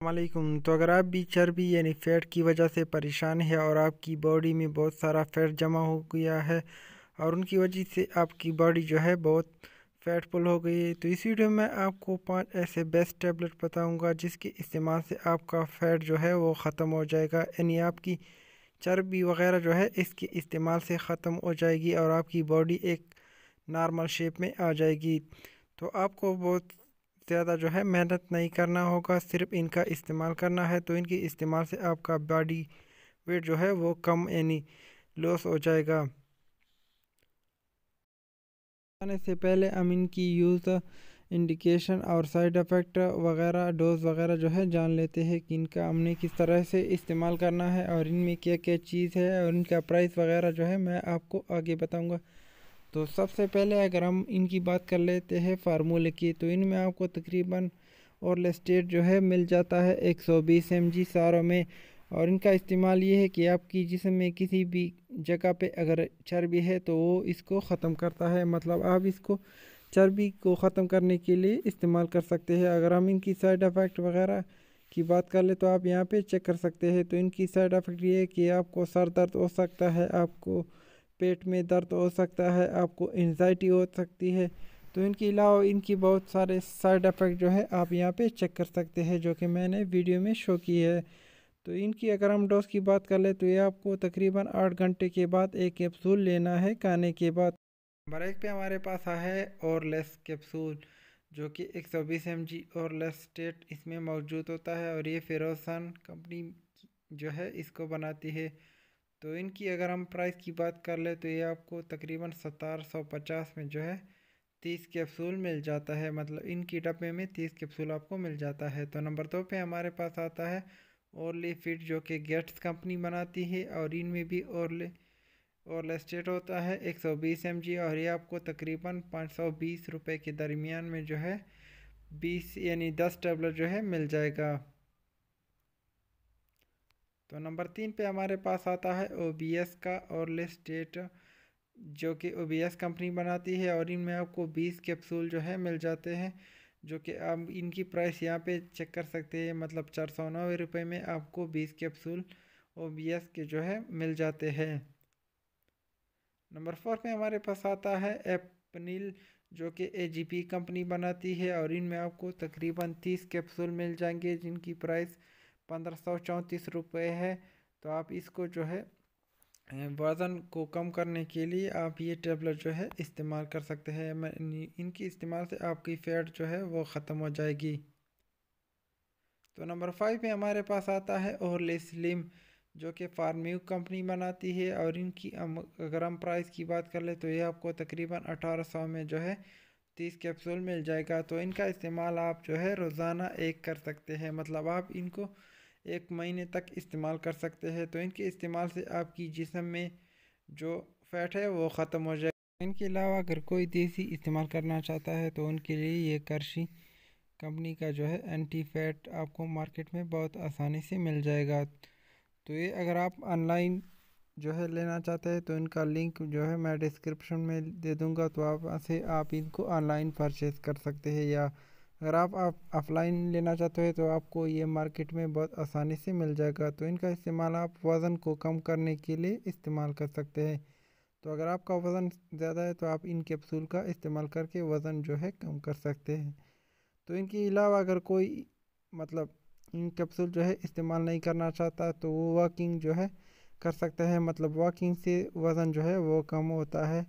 अल्लाम तो अगर आप भी चर्बी यानी फ़ैट की वजह से परेशान है और आपकी बॉडी में बहुत सारा फ़ैट जमा हो गया है और उनकी वजह से आपकी बॉडी जो है बहुत फ़ैटफुल हो गई है तो इस वीडियो में आपको पाँच ऐसे बेस्ट टैबलेट बताऊँगा जिसके इस्तेमाल से आपका फ़ैट जो है वो ख़त्म हो जाएगा। यानी आपकी चर्बी वगैरह जो है इसके इस्तेमाल से ख़त्म हो जाएगी और आपकी बॉडी एक नॉर्मल शेप में आ जाएगी। तो आपको बहुत ज़्यादा जो है मेहनत नहीं करना होगा, सिर्फ़ इनका इस्तेमाल करना है तो इनके इस्तेमाल से आपका बॉडी वेट जो है वो कम यानी लॉस हो जाएगा। आने से पहले हम इनकी यूज़ इंडिकेशन और साइड इफ़ेक्ट वगैरह डोज वगैरह जो है जान लेते हैं कि इनका हमने किस तरह से इस्तेमाल करना है और इनमें क्या क्या चीज़ है और इनका प्राइस वगैरह जो है मैं आपको आगे बताऊँगा। तो सबसे पहले अगर हम इनकी बात कर लेते हैं फार्मूले की तो इनमें आपको तकरीबन और स्टेट जो है मिल जाता है 120 बीस एम जी सारों में। और इनका इस्तेमाल ये है कि आपकी जिसम में किसी भी जगह पे अगर चर्बी है तो वो इसको ख़त्म करता है। मतलब आप इसको चर्बी को ख़त्म करने के लिए इस्तेमाल कर सकते हैं। अगर हम इनकी साइड इफ़ेक्ट वगैरह की बात कर ले तो आप यहाँ पे चेक कर सकते हैं। तो इनकी साइड इफ़ेक्ट ये है कि आपको सर दर्द हो सकता है, आपको पेट में दर्द हो सकता है, आपको एनजाइटी हो सकती है तो इनके अलावा इनकी बहुत सारे साइड इफ़ेक्ट जो है, आप यहाँ पे चेक कर सकते हैं, जो कि मैंने वीडियो में शो की है। तो इनकी अगर हम डोज की बात कर ले तो ये आपको तकरीबन आठ घंटे के बाद एक कैप्सूल लेना है खाने के बाद। नंबर एक पे हमारे पास है और लेस कैप्सूल जो कि एक सौ बीस एम जी और लेस स्टेट इसमें मौजूद होता है, और ये फेरोसन कंपनी जो है, इसको बनाती है। तो इनकी अगर हम प्राइस की बात कर ले तो ये आपको तकरीबन सतारह सौ पचास में जो है तीस कैप्सूल मिल जाता है। मतलब इनकी डब्बे में तीस कैप्सूल आपको मिल जाता है। तो नंबर दो पे हमारे पास आता है ओरली फिट जो कि गेट्स कंपनी बनाती है और इनमें भी ओरले और स्टेट होता है एक सौ बीस एम जी और ये आपको तकरीबन पाँच सौ बीस रुपये के दरमियान में जो है बीस यानी दस टेबलेट जो है मिल जाएगा। तो नंबर तीन पे हमारे पास आता है ओ बी एस का और स्टेट जो कि ओ बी एस कंपनी बनाती है और इनमें आपको बीस कैप्सूल जो है मिल जाते हैं, जो कि आप इनकी प्राइस यहाँ पे चेक कर सकते हैं। मतलब चार सौ नब्बे रुपये में आपको बीस कैप्सूल ओ बी एस के जो है मिल जाते हैं। नंबर फोर पे हमारे पास आता है एपनील जो कि ए जी पी कंपनी बनाती है और इनमें आपको तकरीबन तीस कैप्सूल मिल जाएँगे जिनकी प्राइस पंद्रह सौ चौंतीस रुपये है तो आप इसको जो है वज़न को कम करने के लिए आप ये टेबलेट जो है इस्तेमाल कर सकते हैं। इनकी इस्तेमाल से आपकी फ़ैट जो है वो ख़त्म हो जाएगी। तो नंबर फाइव में हमारे पास आता है ओरले स्लिम, जो कि फार्म्यू कंपनी बनाती है और इनकी अगर हम प्राइस की बात कर ले तो ये आपको तकरीबन अठारह सौ में जो है तीस कैप्सूल मिल जाएगा। तो इनका इस्तेमाल आप जो है रोज़ाना एक कर सकते हैं मतलब आप इनको एक महीने तक इस्तेमाल कर सकते हैं। तो इनके इस्तेमाल से आपकी जिसम में जो फ़ैट है, वो ख़त्म हो जाए इनके अलावा अगर कोई देसी इस्तेमाल करना चाहता है तो उनके लिए ये करशी कंपनी का जो है एंटी फैट आपको मार्केट में बहुत आसानी से मिल जाएगा। तो ये अगर आप ऑनलाइन जो है लेना चाहते हैं तो इनका लिंक जो है मैं डिस्क्रिप्शन में दे दूँगा। तो आप से आप इनको ऑनलाइन परचेज़ कर सकते हैं या अगर आप ऑफलाइन लेना चाहते हो तो आपको ये मार्केट में बहुत आसानी से मिल जाएगा। तो इनका इस्तेमाल आप वज़न को कम करने के लिए इस्तेमाल कर सकते हैं। तो अगर आपका वज़न ज़्यादा है तो आप इन कैप्सूल का इस्तेमाल करके वज़न जो है कम कर सकते हैं। तो इनके अलावा अगर कोई मतलब इन कैप्सूल जो है इस्तेमाल नहीं करना चाहता तो वो वॉकिंग जो है कर सकते हैं। मतलब वॉकिंग से वज़न जो है वो कम होता है।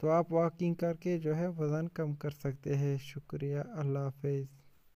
तो आप वॉकिंग करके जो है वज़न कम कर सकते हैं। शुक्रिया अल्लाह हाफिज़।